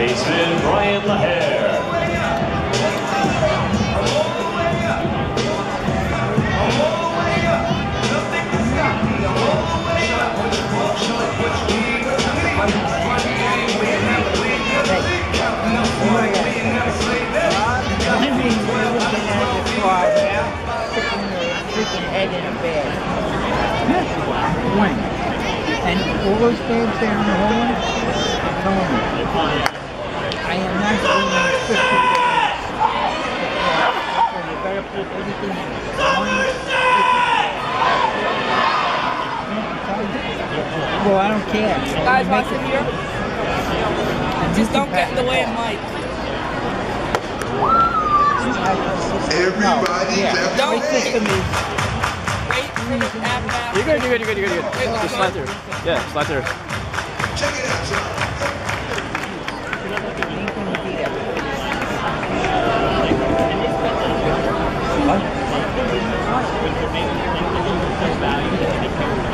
baseman Bryan LaHair. And all those fans in the hallway told me, I am not being restricted. So you better put everything on. Well, I don't care. Guys, want to sit here? Just don't get in the way of Mike. Everybody yeah. Don't your Wait just a Wait for the You're good, you're good, you're good, you're good. Just slide through. Yeah, slide through. Check it out, y'all. value that they care about.